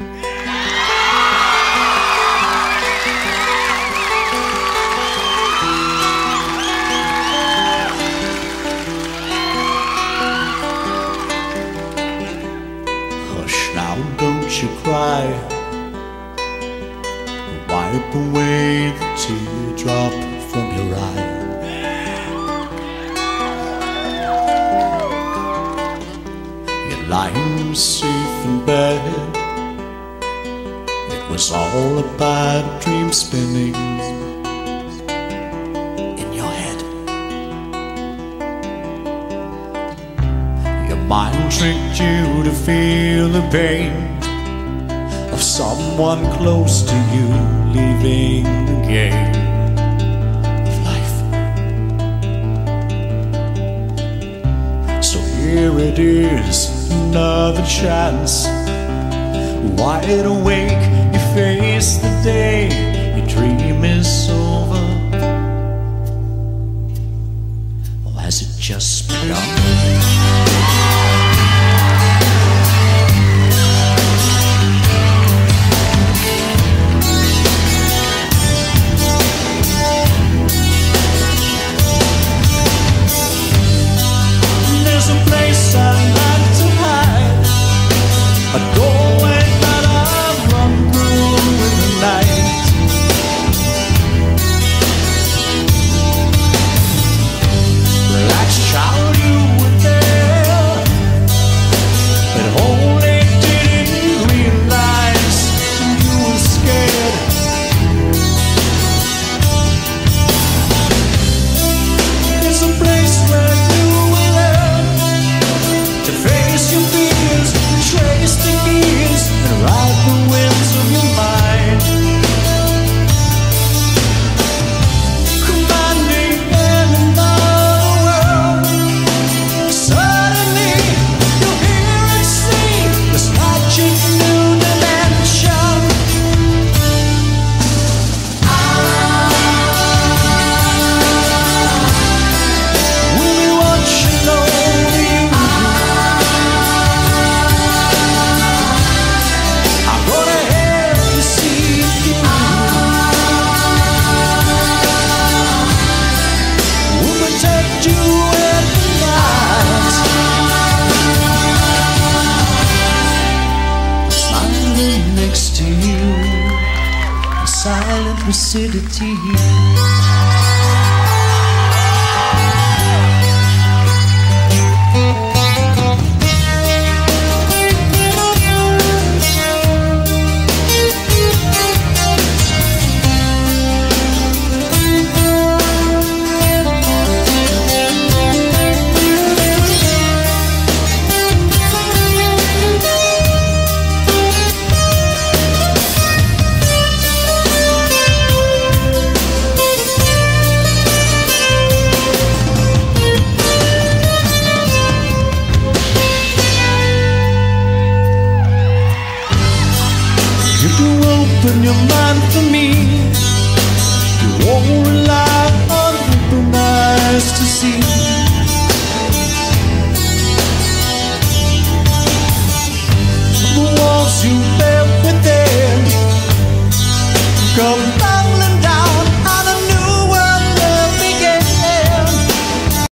Hush now, don't you cry. Wipe away the teardrop from your eye. You're lying safe in bed. Was all a bad dream spinning in your head. Your mind tricked you to feel the pain of someone close to you leaving the game of life. So here it is, another chance. Wide awake, it just silent lucidity. Open your mind for me. You won't rely on eyes to see.